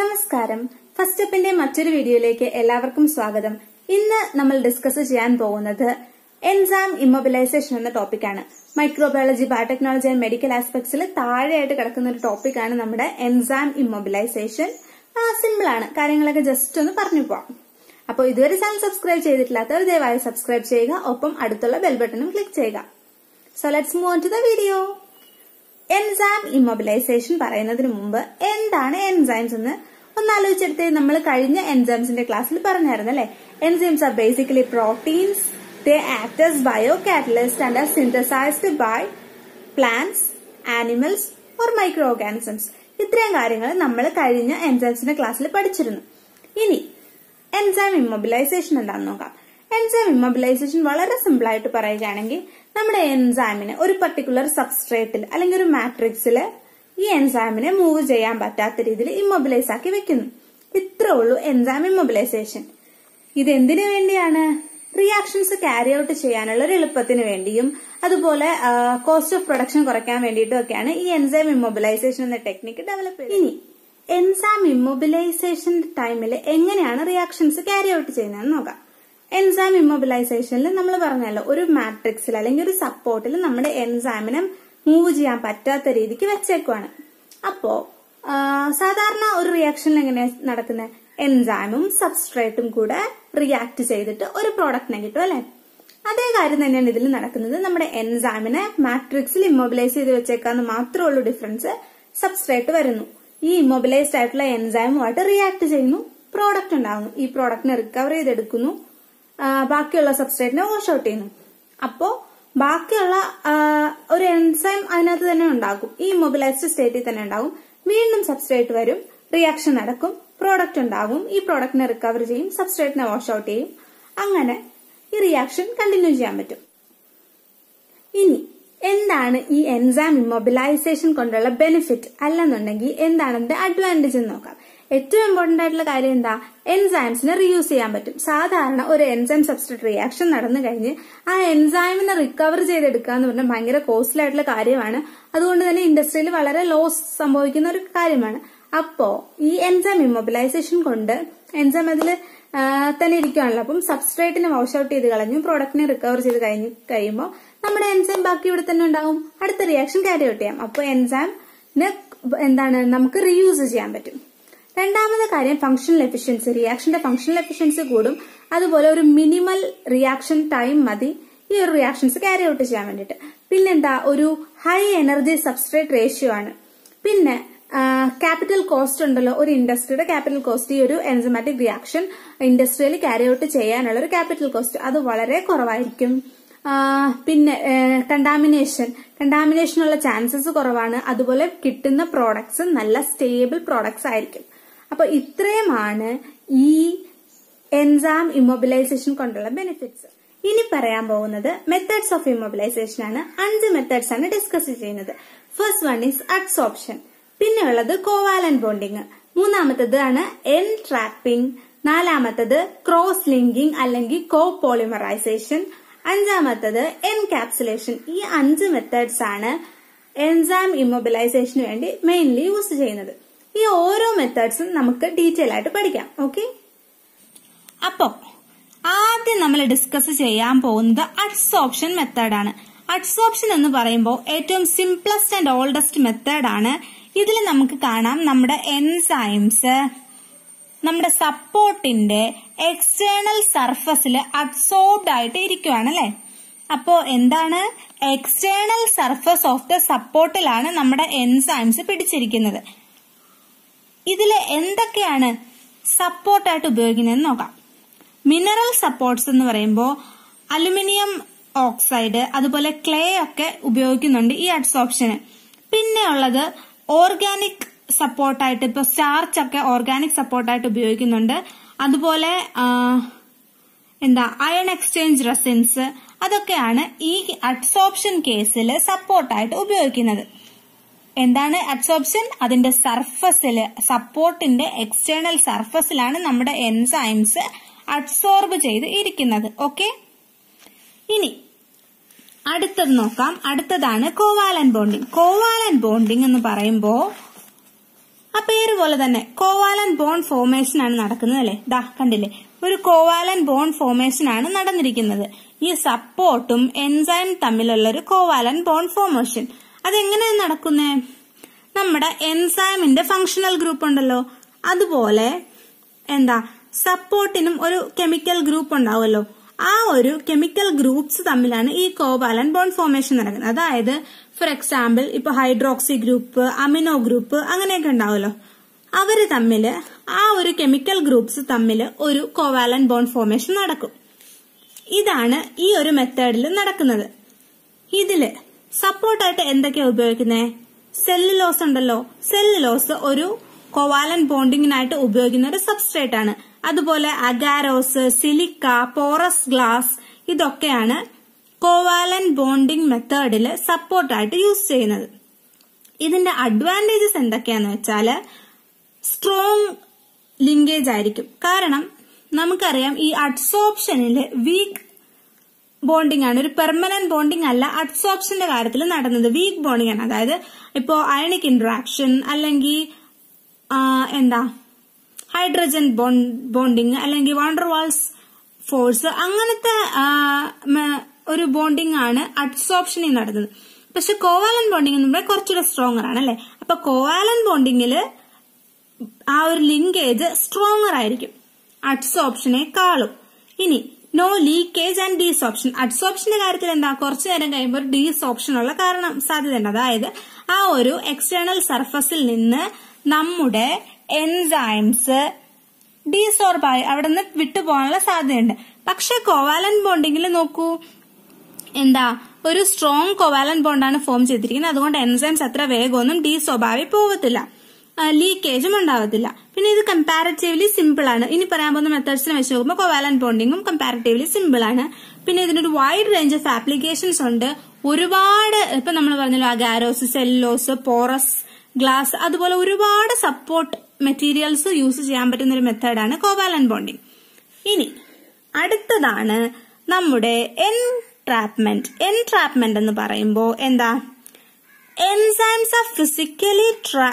നമസ്കാരം. ഫസ്റ്റ് സ്റ്റെപ്പിന്റെ മറ്റൊരു വീഡിയോയിലേക്ക് എല്ലാവർക്കും സ്വാഗതം. ഇന്ന് നമ്മൾ ഡിസ്കസ് ചെയ്യാൻ പോകുന്നത് എൻസാം ഇമ്മൊബിലൈസേഷൻ എന്ന ടോപ്പിക്കാണ് മൈക്രോബയോളജി ബയോടെക്നോളജി ആൻഡ് മെഡിക്കൽ ആസ്പെക്ട്സിൽ താഴെയായിട്ട് കിടക്കുന്ന ഒരു ടോപ്പിക്കാണ് നമ്മുടെ എൻസാം ഇമ്മൊബിലൈസേഷൻ സിമ്പിൾ ആണ്. കാര്യങ്ങളൊക്കെ ജസ്റ്റ് ഒന്ന് പറഞ്ഞു പോവാം. അപ്പോൾ ഇതുവരെ ചാനൽ സബ്സ്ക്രൈബ് ചെയ്തിട്ടില്ലാത്തവർ ദയവായി സബ്സ്ക്രൈബ് ചെയ്യുക. ഒപ്പം അടുത്തുള്ള ബെൽ ബട്ടണും ക്ലിക്ക് ചെയ്യുക. So let's move on to the video enzyme immobilisation പറയുന്നതിന് മുമ്പ് എന്താണ് എൻസൈംസ് എന്ന്? ഒന്ന് ആലോചിച്ചെടുത്ത് നമ്മൾ കഴിഞ്ഞ എൻസൈംസിന്റെ ക്ലാസ്സിൽ പറഞ്ഞായിരുന്നു അല്ലെ? Enzymes are basically proteins they act as biocatalyst and are synthesised by plants animals or microorganisms ഇത്രയും കാര്യങ്ങൾ നമ്മൾ കഴിഞ്ഞ എൻസൈംസിന്റെ ക്ലാസ്സിൽ പഠിച്ചിരുന്നു. ഇനി എൻസൈം ഇമ്മൊബിലൈസേഷൻ എന്താണെന്ന് നോക്കാം. എൻസൈം ഇമ്മൊബിലൈസേഷൻ വളരെ സിമ്പിൾ ആയിട്ട് പറയുകയാണെങ്കിൽ നമ്മുടെ എൻസൈമിനെ ഒരു പർട്ടിക്കുലർ സബ്സ്ട്രേറ്റിൽ അല്ലെങ്കിൽ ഒരു മാട്രിക്സിൽ ഈ എൻസൈമിനെ മൂവ് ചെയ്യാൻ പറ്റാത്ത രീതിയിൽ ഇമ്മൊബിലൈസ് ആക്കി വെക്കുന്നു. ഇത്രേ ഉള്ളൂ എൻസൈം ഇമ്മൊബിലൈസേഷൻ ഇത് എന്തിനു വേണ്ടിയാണ്? റിയാക്ഷൻസ് ക്യാരി ഔട്ട് ചെയ്യാനുള്ള ഒരു എളുപ്പത്തിന് വേണ്ടിയും അതുപോലെ കോസ്റ്റ് ഓഫ് പ്രൊഡക്ഷൻ കുറയ്ക്കാൻ വേണ്ടിയിട്ടും ഒക്കെയാണ് ഈ എൻസൈം ഇമ്മൊബിലൈസേഷൻ എന്ന ടെക്നിക്ക് ഡെവലപ്പ് ചെയ്തത്. ഇനി എൻസൈം ഇമ്മൊബിലൈസേഷൻ ടൈമിൽ എങ്ങനെയാണ് റിയാക്ഷൻസ് ക്യാരി ഔട്ട് ചെയ്യുന്നതെന്ന് നോക്കാം. എൻസൈം ഇമ്മൊബിലൈസേഷനിൽ നമ്മൾ പറഞ്ഞല്ലോ ഒരു മാട്രിക്സിൽ അല്ലെങ്കിൽ ഒരു സപ്പോർട്ടിൽ നമ്മുടെ എൻസൈമിനെ മൂവ് ചെയ്യാൻ പറ്റാത്ത രീതിക്ക് വെച്ചേക്കുവാണ്. അപ്പോ സാധാരണ ഒരു റിയാക്ഷൻ എങ്ങനെയാണ് നടക്കുന്നത് എൻസൈമും സബ്സ്ട്രേറ്റും കൂടെ റിയാക്ട് ചെയ്തിട്ട് ഒരു പ്രോഡക്റ്റിനെ കിട്ടും അല്ലെ? അതേ കാര്യം തന്നെയാണ് ഇതിൽ നടക്കുന്നത്. നമ്മുടെ എൻസൈമിനെ മാട്രിക്സിൽ ഇമ്മൊബിലൈസ് ചെയ്ത് വെച്ചേക്കാന്ന് മാത്രമേ ഉള്ളൂ ഡിഫറൻസ് സബ്സ്ട്രേറ്റ് വരുന്നു. ഈ ഇമ്മൊബിലൈസ്ഡ് ആയിട്ടുള്ള എൻസൈമുമായിട്ട് റിയാക്ട് ചെയ്യുന്നു. പ്രോഡക്റ്റ് ഉണ്ടാകുന്നു. ഈ പ്രോഡക്റ്റിനെ റിക്കവർ ചെയ്തെടുക്കുന്നു. ബാക്കിയുള്ള സബ്സ്ട്രേറ്റിനെ വാഷ് ഔട്ട് ചെയ്യുന്നു. അപ്പോ ബാക്കിയുള്ള ഒരു എൻസൈം അതിനകത്ത് തന്നെ ഉണ്ടാകും. ഈ മൊബിലൈസ്ഡ് സ്റ്റേറ്റിൽ തന്നെ ഉണ്ടാകും. വീണ്ടും സബ്സ്ട്രേറ്റ് വരും റിയാക്ഷൻ നടക്കും പ്രോഡക്റ്റ് ഉണ്ടാകും ഈ പ്രോഡക്റ്റിനെ റിക്കവർ ചെയ്യും സബ്സ്ട്രേറ്റിനെ വാഷ് ഔട്ട് ചെയ്യും. അങ്ങനെ ഈ റിയാക്ഷൻ കണ്ടിന്യൂ ചെയ്യാൻ പറ്റും. ഇനി എന്താണ് ഈ എൻസൈം ഇമ്മൊബിലൈസേഷൻ കൊണ്ടുള്ള ബെനിഫിറ്റ് അല്ലെന്നുണ്ടെങ്കിൽ എന്താണ് അതിന്റെ അഡ്വാന്റേജ് എന്ന് നോക്കാം. ഏറ്റവും ഇമ്പോർട്ടന്റ് ആയിട്ടുള്ള കാര്യം എന്താ? എൻസൈംസിനെ റീയൂസ് ചെയ്യാൻ പറ്റും. സാധാരണ ഒരു എൻസൈം സബ്സ്ട്രേറ്റ് റിയാക്ഷൻ നടന്നു കഴിഞ്ഞ് ആ എൻസൈമിനെ റിക്കവർ ചെയ്തെടുക്കുക എന്ന് പറഞ്ഞാൽ ഭയങ്കര കോസ്റ്റ്ലി ആയിട്ടുള്ള കാര്യമാണ്. അതുകൊണ്ട് തന്നെ ഇൻഡസ്ട്രിയിൽ വളരെ ലോസ് സംഭവിക്കുന്ന ഒരു കാര്യമാണ്. അപ്പോ ഈ എൻസൈം ഇമ്മൊബിലൈസേഷൻ കൊണ്ട് എൻസൈം അതിൽ തന്നെ ഇരിക്കുകയാണല്ലോ അപ്പം സബ്സ്ട്രേറ്റിനെ വാഷ് ഔട്ട് ചെയ്ത് കളഞ്ഞു പ്രോഡക്റ്റിനെ റിക്കവർ ചെയ്ത് കഴിഞ്ഞ് കഴിയുമ്പോൾ നമ്മുടെ എൻസൈം ബാക്കി ഇവിടെ തന്നെ ഉണ്ടാവും. അടുത്ത റിയാക്ഷൻ ക്യാരി ഔട്ട് ചെയ്യാം അപ്പോൾ എൻസൈമിന് എന്താണ്? നമുക്ക് റീയൂസ് ചെയ്യാൻ പറ്റും. രണ്ടാമത്തെ കാര്യം ഫംഗ്ഷണൽ എഫിഷ്യൻസി റിയാക്ഷന്റെ ഫംഗ്ഷണൽ എഫിഷ്യൻസി കൂടും. അതുപോലെ ഒരു മിനിമൽ റിയാക്ഷൻ ടൈം മതി. ഈ ഒരു റിയാക്ഷൻസ് ക്യാരി ഔട്ട് ചെയ്യാൻ വേണ്ടിയിട്ട്. പിന്നെന്താ? ഒരു ഹൈ എനർജി സബ്സ്ട്രേറ്റ് റേഷ്യോ ആണ്. പിന്നെ ക്യാപിറ്റൽ കോസ്റ്റ് ഉണ്ടല്ലോ. ഒരു ഇൻഡസ്ട്രിയുടെ ക്യാപിറ്റൽ കോസ്റ്റ് ഈ ഒരു എൻസമാറ്റിക് റിയാക്ഷൻ ഇൻഡസ്ട്രിയിൽ ക്യാരി ഔട്ട് ചെയ്യാനുള്ള ഒരു ക്യാപിറ്റൽ കോസ്റ്റ് അത് വളരെ കുറവായിരിക്കും. പിന്നെ കണ്ടാമിനേഷൻ കണ്ടാമിനേഷനുള്ള ചാൻസസ് കുറവാണ്. അതുപോലെ കിട്ടുന്ന പ്രോഡക്ട്സ് നല്ല സ്റ്റേബിൾ പ്രോഡക്ട്സ് ആയിരിക്കും. അപ്പൊ ഇത്രയുമാണ് ഈ എൻസാം ഇമ്മൊബിലൈസേഷൻ കൊണ്ടുള്ള ബെനിഫിറ്റ്സ് ഇനി പറയാൻ പോകുന്നത് മെത്തേഡ്സ് ഓഫ് ഇമ്മൊബിലൈസേഷൻ ആണ്. അഞ്ച് മെത്തേഡ്സ് ആണ് ഡിസ്കസ് ചെയ്യുന്നത്. ഫസ്റ്റ് വൺ ഈസ് അഡ്സോപ്ഷൻ പിന്നെ ഉള്ളത് കോവാലൻ ബോണ്ടിങ് മൂന്നാമത്തത് ആണ് എൻ ട്രാപ്പിംഗ് നാലാമത്തത് ക്രോസ് ലിങ്കിങ് അല്ലെങ്കിൽ കോ പോളിമറൈസേഷൻ അഞ്ചാമത്തത് എൻകാപ്സുലേഷൻ ഈ അഞ്ച് മെത്തേഡ്സ് ആണ് എൻസാം ഇമ്മൊബിലൈസേഷന് വേണ്ടി മെയിൻലി യൂസ് ചെയ്യുന്നത്. ഈ ഓരോ മെത്തേഡ്സും നമുക്ക് ഡീറ്റെയിൽ ആയിട്ട് പഠിക്കാം ഓക്കെ അപ്പോ ആദ്യം നമ്മൾ ഡിസ്കസ് ചെയ്യാൻ പോകുന്നത് അഡ്സോപ്ഷൻ മെത്തേഡാണ് അഡ്സോപ്ഷൻ എന്ന് പറയുമ്പോൾ ഏറ്റവും സിംപ്ലസ്റ്റ് ആൻഡ് ഓൾഡസ്റ്റ് മെത്തേഡാണ് ഇതിൽ നമുക്ക് കാണാം നമ്മുടെ എൻസൈംസ് നമ്മുടെ സപ്പോർട്ടിന്റെ എക്സ്റ്റേണൽ സർഫസിൽ അബ്സോർബ്ഡ് ആയിട്ട് ഇരിക്കുവാണ് അല്ലെ? അപ്പോ എന്താണ്? എക്സ്റ്റേണൽ സർഫസ് ഓഫ് ദ സപ്പോർട്ടിലാണ് നമ്മുടെ എൻസൈംസ് പിടിച്ചിരിക്കുന്നത്. ഇതിൽ എന്തൊക്കെയാണ് സപ്പോർട്ടായിട്ട് ഉപയോഗിക്കുന്നതെന്ന് നോക്കാം. മിനറൽ സപ്പോർട്ട്സ് എന്ന് പറയുമ്പോൾ അലുമിനിയം ഓക്സൈഡ് അതുപോലെ ക്ലേ ഒക്കെ ഉപയോഗിക്കുന്നുണ്ട് ഈ അഡ്സോപ്ഷന് പിന്നെ ഉള്ളത് ഓർഗാനിക് സപ്പോർട്ടായിട്ട് ഇപ്പൊ സ്റ്റാർച്ച് ഒക്കെ ഓർഗാനിക് സപ്പോർട്ടായിട്ട് ഉപയോഗിക്കുന്നുണ്ട്. അതുപോലെ എന്താ അയൺ എക്സ്ചേഞ്ച് റെസിൻസ് അതൊക്കെയാണ് ഈ അഡ്സോപ്ഷൻ കേസിൽ സപ്പോർട്ടായിട്ട് ഉപയോഗിക്കുന്നത്. എന്താണ് അബ്സോർപ്ഷൻ അതിന്റെ സർഫസിൽ സപ്പോർട്ടിന്റെ എക്സ്റ്റേണൽ സർഫസിലാണ് നമ്മുടെ എൻസൈംസ് അബ്സോർബ് ചെയ്ത് ഇരിക്കുന്നത്. ഓക്കെ ഇനി അടുത്തത് നോക്കാം. അടുത്തതാണ് കോവാലൻ ബോണ്ടിങ് കോവാലൻ ബോണ്ടിങ് എന്ന് പറയുമ്പോ ആ പേര് പോലെ തന്നെ കോവാലൻ ബോൺ ഫോർമേഷൻ ആണ് നടക്കുന്നത് അല്ലെ? ദാ കണ്ടില്ലേ? ഒരു കോവാലൻ ബോൺ ഫോർമേഷൻ ആണ് നടന്നിരിക്കുന്നത്. ഈ സപ്പോർട്ടും എൻസൈം തമ്മിലുള്ള ഒരു കോവാലൻ ബോൺ ഫോർമേഷൻ അതെങ്ങനെയാണ് നടക്കുന്നേ? നമ്മുടെ എൻസൈമിന്റെ ഫങ്ഷണൽ ഗ്രൂപ്പ് ഉണ്ടല്ലോ. അതുപോലെ എന്താ സപ്പോർട്ടിനും ഒരു കെമിക്കൽ ഗ്രൂപ്പ് ഉണ്ടാവുമല്ലോ. ആ ഒരു കെമിക്കൽ ഗ്രൂപ്പ്സ് തമ്മിലാണ് ഈ കോവാലൻ ബോൺ ഫോർമേഷൻ നടക്കുന്നത്. അതായത് ഫോർ എക്സാമ്പിൾ ഇപ്പൊ ഹൈഡ്രോക്സി ഗ്രൂപ്പ് അമിനോ ഗ്രൂപ്പ് അങ്ങനെയൊക്കെ ഉണ്ടാവുമല്ലോ. അവർ തമ്മിൽ ആ ഒരു കെമിക്കൽ ഗ്രൂപ്പ്സ് തമ്മിൽ ഒരു കോവാലൻ ബോൺ ഫോർമേഷൻ നടക്കും. ഇതാണ് ഈ ഒരു മെത്തേഡിൽ നടക്കുന്നത്. ഇതിൽ സപ്പോർട്ടായിട്ട് എന്തൊക്കെയാ ഉപയോഗിക്കുന്നത് സെല്ലുലോസ് ഉണ്ടല്ലോ. സെല്ലുലോസ് ഒരു കൊവാലൻ ബോണ്ടിങ്ങിനായിട്ട് ഉപയോഗിക്കുന്ന ഒരു സബ്സ്ട്രേറ്റ് ആണ്. അതുപോലെ അഗാരോസ് സിലിക്ക പോറസ് ഗ്ലാസ് ഇതൊക്കെയാണ് കോവാലൻ ബോണ്ടിങ് മെത്തേഡിൽ സപ്പോർട്ടായിട്ട് യൂസ് ചെയ്യുന്നത്. ഇതിന്റെ അഡ്വാന്റേജസ് എന്തൊക്കെയാന്ന് വെച്ചാൽ സ്ട്രോങ് ലിങ്കേജ് ആയിരിക്കും. കാരണം നമുക്കറിയാം ഈ അഡ്സോപ്ഷനിൽ വീക്ക് ബോണ്ടിങ് ആണ്. ഒരു പെർമനന്റ് ബോണ്ടിങ് അല്ല അഡ്സോപ്ഷന്റെ കാര്യത്തിൽ നടന്നത്. വീക്ക് ബോണ്ടിങ് ആണ്. അതായത് ഇപ്പോ അയണിക് ഇന്ററാക്ഷൻ അല്ലെങ്കിൽ എന്താ ഹൈഡ്രജൻ ബോണ്ടിങ് അല്ലെങ്കിൽ വാണ്ടർവാൾസ് ഫോഴ്സ് അങ്ങനത്തെ ഒരു ബോണ്ടിങ് ആണ് അഡ്സോപ്ഷനിൽ നടന്നത്. പക്ഷെ കോവാലൻ ബോണ്ടിങ് പറയുമ്പോൾ കുറച്ചുകൂടെ സ്ട്രോങ്ങർ ആണ് അല്ലെ? അപ്പൊ കോവാലൻ ബോണ്ടിങ്ങിൽ ആ ഒരു ലിങ്കേജ് സ്ട്രോങ്ങർ ആയിരിക്കും. അഡ്സോപ്ഷനെക്കാളും ഇനി നോ ലീക്കേജ് ആൻഡ് ഡീസോപ്ഷൻ അഡ്സോപ്ഷന്റെ കാര്യത്തിൽ എന്താ? കുറച്ചു നേരം കഴിയുമ്പോൾ ഡീസ് ഡീസോപ്ഷൻ ഉള്ള കാരണം സാധ്യതയുണ്ട്. അതായത് ആ ഒരു എക്സ്റ്റേണൽ സർഫസിൽ നിന്ന് നമ്മുടെ എൻസൈംസ് ഡീസോർബായി അവിടെ നിന്ന് വിട്ടുപോകാനുള്ള സാധ്യതയുണ്ട്. പക്ഷെ കോവാലൻ ബോണ്ടിങ്ങിൽ നോക്കൂ. എന്താ? ഒരു സ്ട്രോങ് കോവാലൻ ബോണ്ടാണ് ഫോം ചെയ്തിരിക്കുന്നത്. അതുകൊണ്ട് എൻസൈംസ് അത്ര വേഗമൊന്നും ഡീസോബാവി പോകത്തില്ല ലീക്കേജും ഉണ്ടാവത്തില്ല. പിന്നെ ഇത് കമ്പാരറ്റീവ്ലി സിമ്പിൾ ആണ്. ഇനി പറയാൻ പോകുന്ന മെത്തേഡ്സിനെ വെച്ച് നോക്കുമ്പോൾ കോവാലൻ ബോണ്ടിങ്ങും കമ്പാരറ്റീവ്ലി സിമ്പിൾ ആണ്. പിന്നെ ഇതിനൊരു വൈഡ് റേഞ്ച് ഓഫ് ആപ്ലിക്കേഷൻസ് ഉണ്ട്. ഒരുപാട് ഇപ്പൊ നമ്മൾ പറഞ്ഞല്ലോ അഗാരോസ് സെല്ലോസ് പോറസ് ഗ്ലാസ് അതുപോലെ ഒരുപാട് സപ്പോർട്ട് മെറ്റീരിയൽസ് യൂസ് ചെയ്യാൻ പറ്റുന്ന ഒരു മെത്തേഡാണ് കോവാലൻ ബോണ്ടിങ് ഇനി അടുത്തതാണ് നമ്മുടെ എൻട്രാപ്മെന്റ് എൻട്രാപ്മെന്റ് എന്ന് പറയുമ്പോൾ എന്താ? Enzymes are physically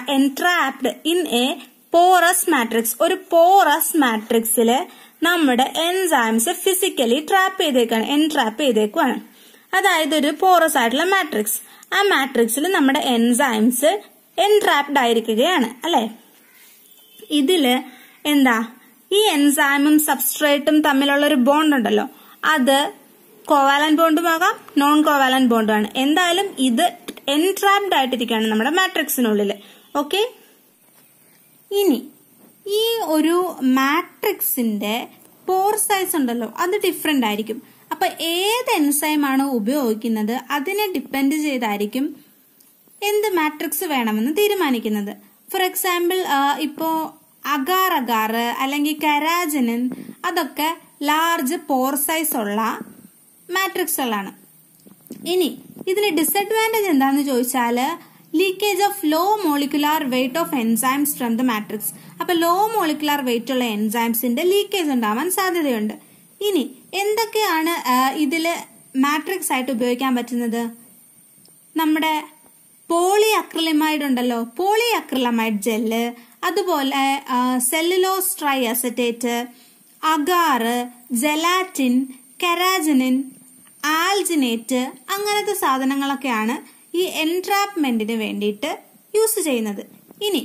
entrapped in a porous matrix ഒരു പോറസ് മാട്രിക്സിൽ നമ്മുടെ എൻസൈംസ് ഫിസിക്കലി ട്രാപ്പ് ചെയ്തേക്കാണ് എൻട്രാപ്പ് ചെയ്തേക്കുവാണ്. അതായത് ഒരു പോറസ് ആയിട്ടുള്ള മാട്രിക്സ് ആ മാട്രിക്സിൽ നമ്മുടെ എൻസൈംസ് എൻട്രാപ്ഡ് ആയിരിക്കുകയാണ് അല്ലെ? ഇതിൽ എന്താ? ഈ എൻസൈമും സബ്സ്ട്രേറ്റും തമ്മിലുള്ള ഒരു ബോണ്ട് ഉണ്ടല്ലോ. അത് കോവാലൻ ബോണ്ടും ആകാം നോൺ കോവാലൻ ബോണ്ടും ആണ്. എന്തായാലും ഇത് എൻട്രാപ്ഡ് ആയിട്ടിരിക്കുകയാണ് നമ്മുടെ മാട്രിക്സിനുള്ളിൽ ഓക്കെ ഇനി ഈ ഒരു മാട്രിക്സിന്റെ പോർ സൈസ് ഉണ്ടല്ലോ അത് ഡിഫറെന്റ് ആയിരിക്കും. അപ്പൊ ഏത് എൻസൈം ആണ് ഉപയോഗിക്കുന്നത്? അതിനെ ഡിപ്പെൻഡ് ചെയ്തായിരിക്കും എന്ത് മാട്രിക്സ് വേണമെന്ന് തീരുമാനിക്കുന്നത്. ഫോർ എക്സാമ്പിൾ ഇപ്പോ അഗാർ അഗാർ അല്ലെങ്കിൽ കരാജനൻ അതൊക്കെ ലാർജ് പോർ സൈസ് ഉള്ള മാട്രിക്സുകളാണ് ഇനി ഇതിന് ഡിസഡ്വാന്റേജ് എന്താന്ന് ചോദിച്ചാൽ leakage of low molecular weight of enzymes from the matrix അപ്പൊ ലോ മോളിക്കുലാർ വെയിറ്റ് ഉള്ള എൻസൈംസിന്റെ ലീക്കേജ് ഉണ്ടാവാൻ സാധ്യതയുണ്ട്. ഇനി എന്തൊക്കെയാണ് ഇതിൽ മാട്രിക്സ് ആയിട്ട് ഉപയോഗിക്കാൻ പറ്റുന്നത്? നമ്മുടെ പോളി അക്രിലമൈഡ് ഉണ്ടല്ലോ. പോളി അക്രിലമൈഡ് ജെല്ല് അതുപോലെ cellulose triacetate agar gelatin carrageenan alginate അങ്ങനത്തെ സാധനങ്ങളൊക്കെയാണ് ഈ എൻട്രാപ്മെന്റിന് വേണ്ടിയിട്ട് യൂസ് ചെയ്യുന്നത്. ഇനി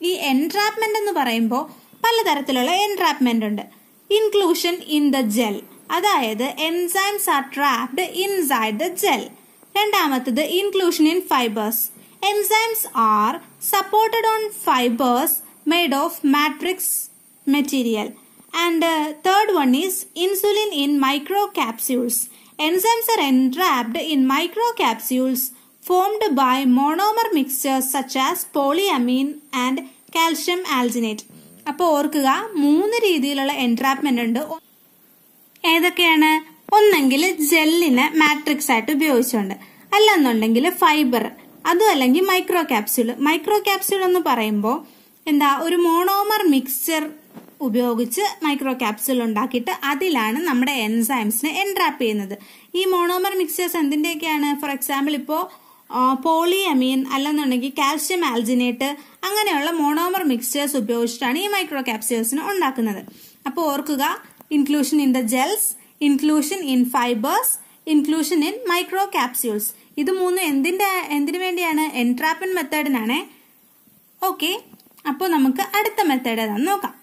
ഈ എൻട്രാപ്മെന്റ് എന്ന് പറയുമ്പോൾ പലതരത്തിലുള്ള എൻട്രാപ്മെന്റ് ഉണ്ട്. ഇൻക്ലൂഷൻ ഇൻ ദ ജെൽ അതായത് enzymes are trapped inside the gel രണ്ടാമത്തത് inclusion in fibres enzymes are supported on fibres made of matrix material and third one is insulin in microcapsules enzymes are entrapped in microcapsules formed by monomer mixtures such as polyamine and calcium alginate. അപ്പോൾ ഓർക്കുക മൂന്ന് രീതിയിലുള്ള entrapment ഉണ്ട്. ഏതൊക്കെയാണ്? ഒന്നെങ്കിൽ ജെല്ലിനെ matrix ആയിട്ട് ഉപയോഗിച്ചുകൊണ്ട് അല്ലെന്നുണ്ടെങ്കിൽ ഫൈബർ അതും അല്ലെങ്കിൽ മൈക്രോ ക്യാപ്സ്യൂൾ മൈക്രോ ക്യാപ്സ്യൂൾ എന്ന് പറയുമ്പോൾ എന്താ? ഒരു മോണോമർ മിക്സ്ചർ ഉപയോഗിച്ച് മൈക്രോ ക്യാപ്സ്യൂൾ ഉണ്ടാക്കിയിട്ട് അതിലാണ് നമ്മുടെ എൻസൈംസിനെ എൻട്രാപ്പ് ചെയ്യുന്നത്. ഈ മോണോമർ മിക്സേഴ്സ് എന്തിന്റെയൊക്കെയാണ്? ഫോർ എക്സാമ്പിൾ ഇപ്പോൾ പോളിയമീൻ അല്ലെന്നുണ്ടെങ്കിൽ കാൽഷ്യം ആൽജിനേറ്റ് അങ്ങനെയുള്ള മോണോമർ മിക്സ്ചേഴ്സ് ഉപയോഗിച്ചിട്ടാണ് ഈ മൈക്രോ ക്യാപ്സ്യൂൾസിനെ ഉണ്ടാക്കുന്നത്. അപ്പോൾ ഓർക്കുക inclusion in the gels inclusion in fibres inclusion in microcapsules ഇത് മൂന്നും എന്തിന്റെ എന്തിനു വേണ്ടിയാണ്? എൻട്രാപ്പൻ മെത്തേഡിനാണേ ഓക്കെ അപ്പോൾ നമുക്ക് അടുത്ത മെത്തേഡ് ഏതാണെന്ന് നോക്കാം.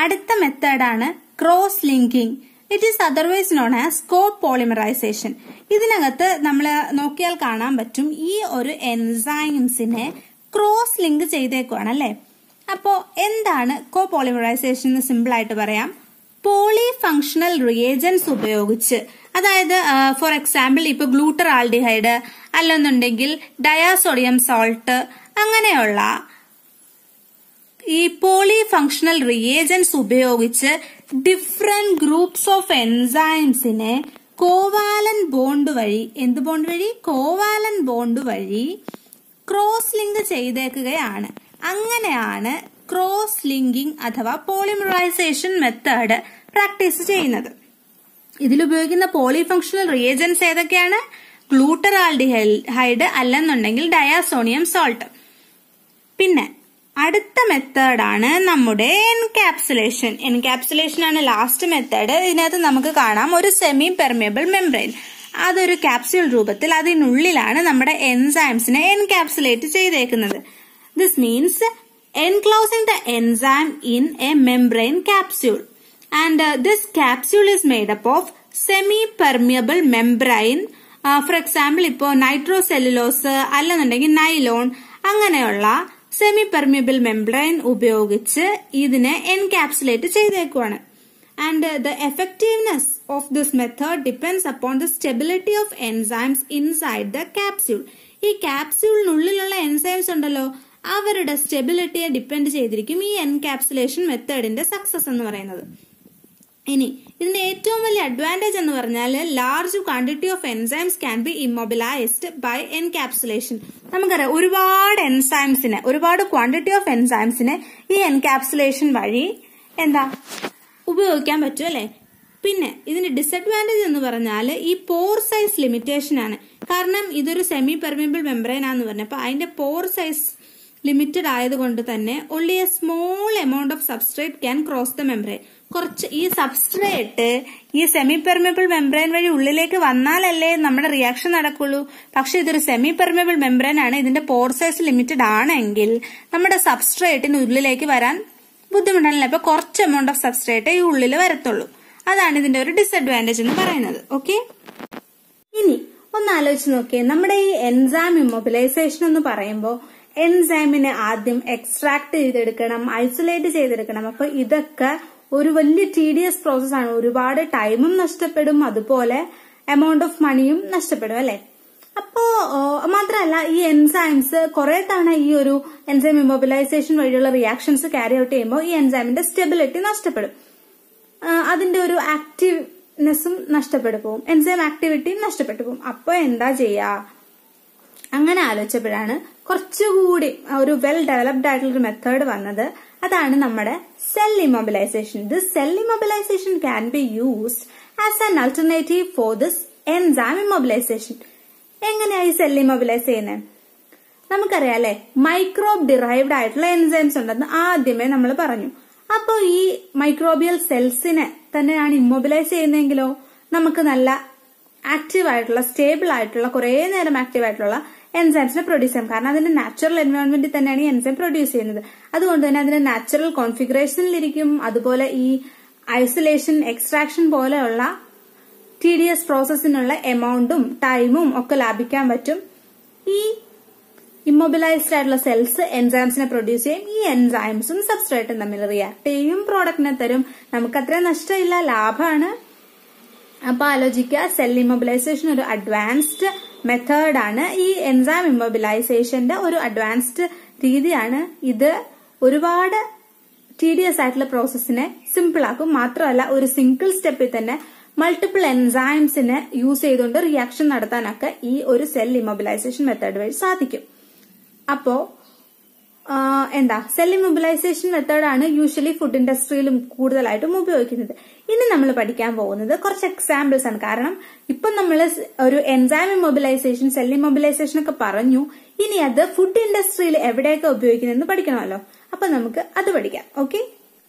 അടുത്ത മെത്തേഡാണ് cross linking. It is otherwise known as copolymerisation ഇതിനകത്ത് നമ്മൾ നോക്കിയാൽ കാണാൻ പറ്റും ഈ ഒരു എൻസൈംസിനെ ക്രോസ് ലിങ്ക് ചെയ്തേക്കുവാണ് അല്ലേ? അപ്പോൾ എന്താണ് കോ പോളിമറൈസേഷൻ എന്ന് സിമ്പിൾ ആയിട്ട് പറയാം. പോളി ഫങ്ഷണൽ റിയേജൻസ് ഉപയോഗിച്ച്. അതായത് ഫോർ എക്സാമ്പിൾ ഇപ്പൊ ഗ്ലൂട്ടർ ആൾഡിഹൈഡ് അല്ലെന്നുണ്ടെങ്കിൽ ഡയാസോഡിയം സോൾട്ട് അങ്ങനെയുള്ള ഈ പോളി ഫങ്ഷണൽ റിയേജൻസ് ഉപയോഗിച്ച് ഡിഫറെന്റ് ഗ്രൂപ്പ്സ് ഓഫ് എൻസൈംസിനെ കോവാലൻ ബോണ്ട് വഴി എന്ത് ബോണ്ട് വഴി? കോവാലൻ ബോണ്ട് വഴി ക്രോസ് ലിങ്ക് ചെയ്തേക്കുകയാണ്. അങ്ങനെയാണ് ക്രോസ് ലിങ്കിങ് അഥവാ പോളിമറൈസേഷൻ മെത്തേഡ് പ്രാക്ടീസ് ചെയ്യുന്നത്. ഇതിലുപയോഗിക്കുന്ന പോളിഫങ്ഷണൽ റിയേജൻസ് ഏതൊക്കെയാണ്? ഗ്ലൂട്ടർ ഹൈഡ് അല്ലെന്നുണ്ടെങ്കിൽ ഡയാസോണിയം സോൾട്ട് പിന്നെ അടുത്ത മെത്തേഡാണ് നമ്മുടെ എൻകാപ്സുലേഷൻ എൻകാപ്സുലേഷൻ ആണ് ലാസ്റ്റ് മെത്തേഡ് ഇതിനകത്ത് നമുക്ക് കാണാം ഒരു സെമി പെർമിയബിൾ മെംബ്രെയിൻ അതൊരു ക്യാപ്സ്യൂൾ രൂപത്തിൽ അതിനുള്ളിലാണ് നമ്മുടെ എൻസൈംസിനെ എൻകാപ്സുലേറ്റ് ചെയ്തേക്കുന്നത്. This means enclosing the enzyme in a membrane capsule and this capsule is made up of semi permeable membrane for example ഇപ്പോൾ നൈട്രോസെല്ലുലോസ് അല്ലെന്നുണ്ടെങ്കിൽ നൈലോൺ അങ്ങനെയുള്ള സെമി പെർമിയബിൾ മെംബ്രെയിൻ ഉപയോഗിച്ച് ഇതിനെ encapsulate ചെയ്തേക്കുവാണ്. And the effectiveness of this method depends upon the stability of enzymes inside the capsule ഈ ക്യാപ്സ്യൂളിനുള്ളിലുള്ള enzymes ഉണ്ടല്ലോ അവരുടെ സ്റ്റെബിലിറ്റിയെ depend ചെയ്തിരിക്കും ഈ എൻകാപ്സുലേഷൻ മെത്തേഡിന്റെ സക്സസ് എന്ന് പറയുന്നത്. ഇനി ഇതിന്റെ ഏറ്റവും വലിയ അഡ്വാന്റേജ് എന്ന് പറഞ്ഞാൽ large quantity of enzymes can be immobilized by encapsulation നമുക്കറിയാം ഒരുപാട് എൻസൈംസിനെ ഒരുപാട് ക്വാണ്ടിറ്റി ഓഫ് എൻസൈംസിനെ ഈ എൻകാപ്സുലേഷൻ വഴി എന്താ? ഉപയോഗിക്കാൻ പറ്റും അല്ലേ? പിന്നെ ഇതിന്റെ ഡിസഡ്വാന്റേജ് എന്ന് പറഞ്ഞാൽ ഈ പോർ സൈസ് ലിമിറ്റേഷൻ ആണ്. കാരണം ഇതൊരു സെമി പെർമിബിൾ മെംബ്രൈൻ ആണെന്ന് പറഞ്ഞു അപ്പൊ അതിന്റെ പോർ സൈസ് ലിമിറ്റഡ് ആയതുകൊണ്ട് തന്നെ only a small amount of substrate can cross the membrane കുറച്ച് ഈ സബ്സ്ട്രേറ്റ് ഈ സെമി പെർമിബിൾ മെംബ്രെയിൻ വഴി ഉള്ളിലേക്ക് വന്നാലല്ലേ നമ്മുടെ റിയാക്ഷൻ നടക്കുള്ളൂ. പക്ഷെ ഇതൊരു സെമി പെർമിബിൾ മെംബ്രെയിൻ ആണ്. ഇതിന്റെ പോർ സൈസ് ലിമിറ്റഡ് ആണെങ്കിൽ നമ്മുടെ സബ്സ്ട്രേറ്റിന് ഉള്ളിലേക്ക് വരാൻ ബുദ്ധിമുട്ടാണല്ലോ. അപ്പൊ കുറച്ച് എമൗണ്ട് ഓഫ് സബ്സ്ട്രേറ്റ് ഈ ഉള്ളിൽ വരത്തുള്ളൂ. അതാണ് ഇതിന്റെ ഒരു ഡിസഡ്വാന്റേജ് എന്ന് പറയുന്നത്. ഓക്കെ ഇനി ഒന്ന് ആലോചിച്ച് നോക്കിയേ. നമ്മുടെ ഈ എൻസൈം ഇമ്മൊബിലൈസേഷൻ എന്ന് പറയുമ്പോൾ എൻസൈമിനെ ആദ്യം എക്സ്ട്രാക്ട് ചെയ്തെടുക്കണം ഐസൊലേറ്റ് ചെയ്തെടുക്കണം. അപ്പൊ ഇതൊക്കെ ഒരു വലിയ ടീഡിയസ് പ്രോസസ് ആണ്. ഒരുപാട് ടൈമും നഷ്ടപ്പെടും. അതുപോലെ എമൗണ്ട് ഓഫ് മണിയും നഷ്ടപ്പെടും അല്ലെ? അപ്പോ മാത്രമല്ല ഈ എൻസൈംസ് കുറെ തവണ ഈ ഒരു എൻസൈം ഇമ്മൊബിലൈസേഷൻ വഴിയുള്ള റിയാക്ഷൻസ് ക്യാരി ഔട്ട് ചെയ്യുമ്പോൾ ഈ എൻസൈമിന്റെ സ്റ്റെബിലിറ്റി നഷ്ടപ്പെടും. അതിന്റെ ഒരു ആക്റ്റീവ്നെസ്സും നഷ്ടപ്പെട്ടു പോകും. എൻസൈം ആക്ടിവിറ്റിയും നഷ്ടപ്പെട്ടു പോകും. അപ്പൊ എന്താ ചെയ്യാ? അങ്ങനെ ആലോചിച്ചപ്പോഴാണ് കുറച്ചുകൂടി ഒരു വെൽ ഡെവലപ്ഡ് ആയിട്ടുള്ള ഒരു മെത്തേഡ് വന്നത്. അതാണ് നമ്മുടെ cell immobilization this cell immobilization can be used as an alternative for this enzyme immobilization എങ്ങനെയായി cell immobilise ചെയ്യുന്നത് നമുക്കറിയാം അല്ലെ? മൈക്രോബ് ഡിറൈവ്ഡ് ആയിട്ടുള്ള എൻസൈംസ് ഉണ്ടെന്ന് ആദ്യമേ നമ്മൾ പറഞ്ഞു. അപ്പോൾ ഈ മൈക്രോബിയൽ സെൽസിനെ തന്നെയാണ് ഇമ്മൊബിലൈസ് ചെയ്യുന്നതെങ്കിലോ? നമുക്ക് നല്ല ആക്റ്റീവ് ആയിട്ടുള്ള സ്റ്റേബിൾ ആയിട്ടുള്ള കുറെ നേരം ആക്റ്റീവ് ആയിട്ടുള്ള എൻസൈംസിനെ പ്രൊഡ്യൂസ് ചെയ്യാം. കാരണം അതിന്റെ നാച്ചുറൽ എൻവയോൺമെന്റിൽ തന്നെയാണ് ഈ എൻസൈം പ്രൊഡ്യൂസ് ചെയ്യുന്നത്. അതുകൊണ്ട് തന്നെ അതിന്റെ നാച്ചുറൽ കോൺഫിഗറേഷനിലിരിക്കും അതുപോലെ ഈ ഐസൊലേഷൻ എക്സ്ട്രാക്ഷൻ പോലെയുള്ള ടി ഡി എസ് പ്രോസസ്സിനുള്ള എമൗണ്ടും ടൈമും ഒക്കെ ലാഭിക്കാൻ പറ്റും. ഈ ഇമ്മൊബിലൈസ്ഡ് ആയിട്ടുള്ള സെൽസ് എൻസൈംസിനെ പ്രൊഡ്യൂസ് ചെയ്യും. ഈ എൻസൈംസും സബ്സ്ട്രേറ്റും തമ്മിൽ റിയാക്ട് ചെയ്യും. പ്രോഡക്റ്റിനെ തരും. നമുക്ക് അത്രയും നഷ്ടമില്ല. ലാഭമാണ്. അപ്പൊ ആലോചിക്കുക സെൽ ഇമ്മൊബിലൈസേഷൻ ഒരു അഡ്വാൻസ്ഡ് മെത്തേഡാണ് ഈ എൻസൈം ഇമ്മൊബിലൈസേഷന്റെ ഒരു അഡ്വാൻസ്ഡ് രീതിയാണ് ഇത്. ഒരുപാട് ടീഡിയസ് ആയിട്ടുള്ള പ്രോസസ്സിനെ സിമ്പിൾ ആക്കും. മാത്രമല്ല ഒരു സിംഗിൾ സ്റ്റെപ്പിൽ തന്നെ മൾട്ടിപ്പിൾ എൻസൈംസിനെ യൂസ് ചെയ്തുകൊണ്ട് റിയാക്ഷൻ നടത്താനൊക്കെ ഈ ഒരു സെൽ ഇമ്മൊബിലൈസേഷൻ മെത്തേഡ് വഴി സാധിക്കും. അപ്പോ എന്താ സെൽ ഇമ്മൊബിലൈസേഷൻ മെത്തേഡാണ് യൂഷ്വലി ഫുഡ് ഇൻഡസ്ട്രിയിലും കൂടുതലായിട്ടും ഉപയോഗിക്കുന്നത്. ഇനി നമ്മൾ പഠിക്കാൻ പോകുന്നത് കുറച്ച് എക്സാമ്പിൾസ് ആണ്. കാരണം ഇപ്പൊ നമ്മൾ ഒരു എൻസൈം മൊബിലൈസേഷൻ സെൽ മൊബിലൈസേഷൻ ഒക്കെ പറഞ്ഞു. ഇനി അത് ഫുഡ് ഇൻഡസ്ട്രിയിൽ എവിടെയൊക്കെ ഉപയോഗിക്കുന്നതെന്ന് പഠിക്കണമല്ലോ. അപ്പൊ നമുക്ക് അത് പഠിക്കാം ഓക്കെ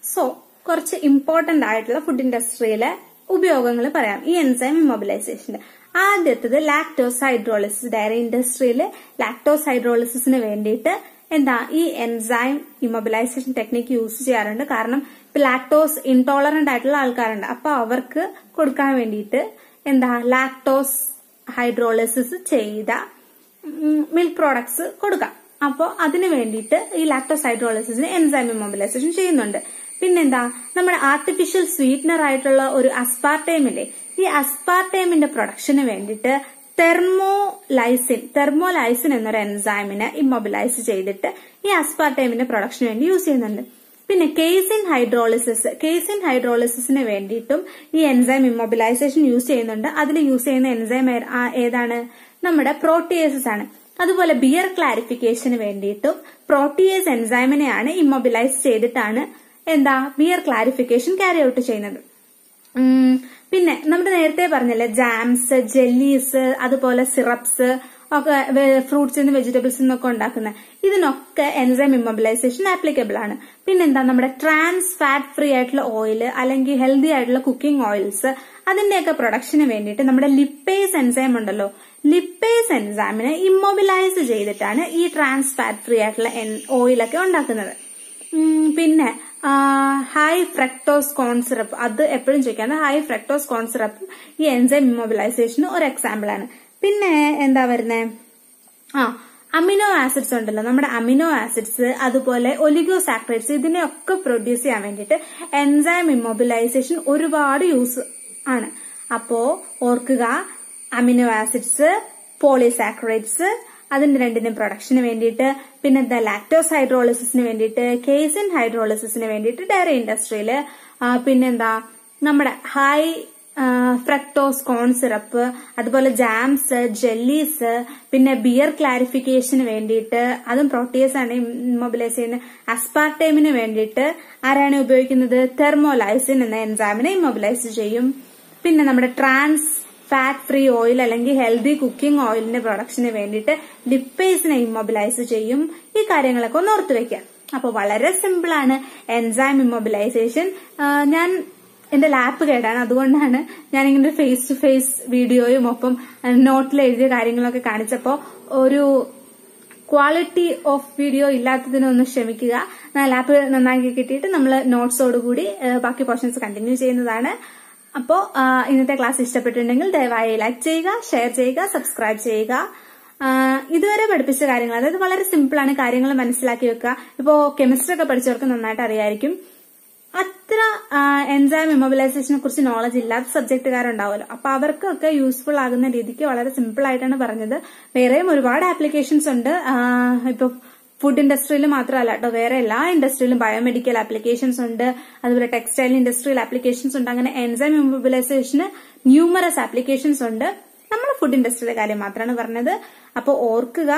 സോ കുറച്ച് ഇമ്പോർട്ടന്റ് ആയിട്ടുള്ള ഫുഡ് ഇൻഡസ്ട്രിയിലെ ഉപയോഗങ്ങൾ പറയാം. ഈ എൻസൈം ഇമ്മൊബിലൈസേഷന്റെ ആദ്യത്തത് ലാക്ടോസ് ഹൈഡ്രോളിസിസ് ഡയറി ഇൻഡസ്ട്രിയിൽ ലാക്ടോസ് ഹൈഡ്രോളിസിന് വേണ്ടിയിട്ട് എന്താ ഈ എൻസൈം ഇമ്മൊബിലൈസേഷൻ ടെക്നിക്ക് യൂസ് ചെയ്യാറുണ്ട്. കാരണം ലാക്ടോസ് ഇൻടോളറന്റ് ആയിട്ടുള്ള ആൾക്കാരുണ്ട്. അപ്പൊ അവർക്ക് കൊടുക്കാൻ വേണ്ടിയിട്ട് എന്താ ലാക്ടോസ് ഹൈഡ്രോളിസിസ് ചെയ്ത മിൽക്ക് പ്രോഡക്ട്സ് കൊടുക്കാം. അപ്പോൾ അതിനു വേണ്ടിയിട്ട് ഈ ലാക്ടോസ് ഹൈഡ്രോളിസിന് എൻസൈം ഇമ്മൊബിലൈസേഷൻ ചെയ്യുന്നുണ്ട്. പിന്നെന്താ നമ്മുടെ ആർട്ടിഫിഷ്യൽ സ്വീറ്റ്നർ ആയിട്ടുള്ള ഒരു അസ്പാർട്ടൈമില്ലേ ഈ അസ്പാർട്ടൈമിന്റെ പ്രൊഡക്ഷന് വേണ്ടിയിട്ട് തെർമോലൈസിൻ തെർമോലൈസിൻ എന്നൊരു എൻസൈമിനെ ഇമ്മൊബിലൈസ് ചെയ്തിട്ട് ഈ അസ്പാർട്ടൈമിന്റെ പ്രൊഡക്ഷന് വേണ്ടി യൂസ് ചെയ്യുന്നുണ്ട്. പിന്നെ കേസിൻ ഹൈഡ്രോളിസിസ് കേസിൻ ഹൈഡ്രോളിസിന് വേണ്ടിയിട്ടും ഈ എൻസൈം ഇമ്മൊബിലൈസേഷൻ യൂസ് ചെയ്യുന്നുണ്ട്. അതിൽ യൂസ് ചെയ്യുന്ന എൻസൈം ഏതാണ്? നമ്മുടെ പ്രോട്ടിയേസസ് ആണ്. അതുപോലെ ബിയർ ക്ലാരിഫിക്കേഷന് വേണ്ടിയിട്ടും പ്രോട്ടിയേസ് എൻസൈമിനെയാണ് ഇമ്മൊബിലൈസ് ചെയ്തിട്ടാണ് എന്താ? ബിയർ ക്ലാരിഫിക്കേഷൻ ക്യാരി ഔട്ട് ചെയ്യുന്നത്. പിന്നെ നമ്മുടെ നേരത്തെ പറഞ്ഞല്ലേ ജാംസ് ജെല്ലീസ് അതുപോലെ സിറപ്സ് ഒക്കെ ഫ്രൂട്ട്സിൽ നിന്ന് വെജിറ്റബിൾസ് നിന്നൊക്കെ ഉണ്ടാക്കുന്ന ഇതിനൊക്കെ എൻസൈം ഇമ്മൊബിലൈസേഷൻ ആപ്ലിക്കബിൾ ആണ്. പിന്നെന്താ നമ്മുടെ ട്രാൻസ് ഫാറ്റ് ഫ്രീ ആയിട്ടുള്ള ഓയിൽ അല്ലെങ്കിൽ ഹെൽത്തി ആയിട്ടുള്ള കുക്കിംഗ് ഓയിൽസ് അതിന്റെയൊക്കെ പ്രൊഡക്ഷന് വേണ്ടിയിട്ട് നമ്മുടെ ലിപ്പേസ് എൻസൈം ഉണ്ടല്ലോ ലിപ്പേസ് എൻസൈമിനെ ഇമ്മൊബിലൈസ് ചെയ്തിട്ടാണ് ഈ ട്രാൻസ് ഫാറ്റ് ഫ്രീ ആയിട്ടുള്ള ഓയിലൊക്കെ ഉണ്ടാക്കുന്നത്. പിന്നെ ഹൈ ഫ്രക്ടോസ് കോൺ സിറപ്പ് അത് എപ്പോഴും ചോദിക്കാണ് ഹൈ ഫ്രക്ടോസ് കോൺ സിറപ്പ് ഈ എൻസൈം ഇമ്മൊബിലൈസേഷന് ഒരു എക്സാമ്പിൾ ആണ്. പിന്നെ എന്താ വരുന്നേ? ആ അമിനോ ആസിഡ്സ് ഉണ്ടല്ലോ. നമ്മുടെ അമിനോ ആസിഡ്സ് അതുപോലെ ഒലിഗോസാക്രൈഡ്സ് ഇതിനെയൊക്കെ പ്രൊഡ്യൂസ് ചെയ്യാൻ വേണ്ടിയിട്ട് എൻസൈം ഇമ്മൊബിലൈസേഷൻ ഒരുപാട് യൂസ് ആണ്. അപ്പോ ഓർക്കുക അമിനോ ആസിഡ്സ് പോളിസാക്രൈഡ്സ് അതിന്റെ രണ്ടിനും പ്രൊഡക്ഷന് വേണ്ടിയിട്ട് പിന്നെ ദ ലാക്ടോസ് ഹൈഡ്രോളിസിന് വേണ്ടിയിട്ട് കേസിൻ ഹൈഡ്രോളിസിന് വേണ്ടിയിട്ട് ഡയറി ഇൻഡസ്ട്രിയിൽ പിന്നെന്താ നമ്മുടെ ഹൈ ഫ്രക്ടോസ് കോൺ സിറപ്പ് അതുപോലെ ജാംസ് ജെല്ലീസ് പിന്നെ ബിയർ ക്ലാരിഫിക്കേഷന് വേണ്ടിയിട്ട് അതും പ്രോട്ടീസ് ആണ് ഇമ്മൊബിലൈസ് ചെയ്യുന്നത് അസ്പാർട്ടൈമിന് വേണ്ടിയിട്ട് ആരാണ് ഉപയോഗിക്കുന്നത്? തെർമോലൈസിൻ എന്ന എൻസൈമിനെ ഇമ്മൊബിലൈസ് ചെയ്യും. പിന്നെ നമ്മുടെ ട്രാൻസ് ഫാറ്റ് ഫ്രീ ഓയിൽ അല്ലെങ്കിൽ ഹെൽത്തി കുക്കിംഗ് ഓയിലിന്റെ പ്രൊഡക്ഷന് വേണ്ടിയിട്ട് ലിപ്പേസിനെ ഇമ്മൊബിലൈസ് ചെയ്യും. ഈ കാര്യങ്ങളൊക്കെ ഒന്ന് ഓർത്തു വെക്കാം അപ്പൊ വളരെ സിമ്പിൾ ആണ് എൻസൈം ഇമ്മൊബിലൈസേഷൻ ഞാൻ എന്റെ ലാപ്പ് കേടാണ്. അതുകൊണ്ടാണ് ഞാൻ ഇങ്ങനെ ഫേസ് ടു ഫേസ് വീഡിയോയും ഒപ്പം നോട്ടിൽ എഴുതിയ കാര്യങ്ങളൊക്കെ കാണിച്ചപ്പോ ഒരു ക്വാളിറ്റി ഓഫ് വീഡിയോ ഇല്ലാത്തതിനൊന്ന് ക്ഷമിക്കുക. ലാപ്പ് നന്നാക്കി കിട്ടിയിട്ട് നമ്മൾ നോട്ട്സോടുകൂടി ബാക്കി പോർഷൻസ് കണ്ടിന്യൂ ചെയ്യുന്നതാണ്. അപ്പോ ഇന്നത്തെ ക്ലാസ് ഇഷ്ടപ്പെട്ടിട്ടുണ്ടെങ്കിൽ ദയവായി ലൈക്ക് ചെയ്യുക ഷെയർ ചെയ്യുക സബ്സ്ക്രൈബ് ചെയ്യുക. ഇതുവരെ പഠിപ്പിച്ച കാര്യങ്ങൾ അതായത് വളരെ സിമ്പിൾ ആണ് കാര്യങ്ങൾ മനസ്സിലാക്കി വെക്കുക. ഇപ്പോ കെമിസ്ട്രി ഒക്കെ പഠിച്ചവർക്ക് നന്നായിട്ട് അറിയായിരിക്കും. അത്ര എൻസൈം ഇമൊബിലൈസേഷനെ കുറിച്ച് നോളജ് ഇല്ലാത്ത സബ്ജക്റ്റുകാരുണ്ടാവുമല്ലോ അപ്പൊ അവർക്കൊക്കെ യൂസ്ഫുൾ ആകുന്ന രീതിക്ക് വളരെ സിമ്പിൾ ആയിട്ടാണ് പറഞ്ഞത്. വേറെയും ഒരുപാട് ആപ്ലിക്കേഷൻസ് ഉണ്ട്. ഇപ്പൊ ഫുഡ് ഇൻഡസ്ട്രിയിൽ മാത്രമല്ല കേട്ടോ വേറെ എല്ലാ ഇൻഡസ്ട്രിയിലും ബയോമെഡിക്കൽ ആപ്ലിക്കേഷൻസ് ഉണ്ട്. അതുപോലെ ടെക്സ്റ്റൈൽ ഇൻഡസ്ട്രിയിൽ ആപ്ലിക്കേഷൻസ് ഉണ്ട്. അങ്ങനെ എൻസൈം ഇമ്മൊബിലൈസേഷന് ന്യൂമറസ് ആപ്ലിക്കേഷൻസ് ഉണ്ട്. നമ്മൾ ഫുഡ് ഇൻഡസ്ട്രിയുടെ കാര്യം മാത്രമാണ് പറഞ്ഞത്. അപ്പോൾ ഓർക്കുക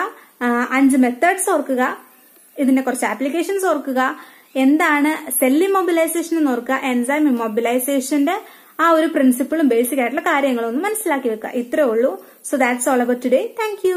അഞ്ച് മെത്തേഡ്സ് ഓർക്കുക ഇതിന്റെ കുറച്ച് ആപ്ലിക്കേഷൻസ് ഓർക്കുക. എന്താണ് സെൽ ഇമ്മൊബിലൈസേഷൻ എന്ന് ഓർക്കുക. എൻസൈം ഇമ്മൊബിലൈസേഷന്റെ ആ ഒരു പ്രിൻസിപ്പിളും ബേസിക് ആയിട്ടുള്ള കാര്യങ്ങളും ഒന്ന് മനസ്സിലാക്കി വെക്കുക. ഇത്രേ ഉള്ളൂ. So that's all about today thank